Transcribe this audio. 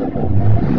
Thank you.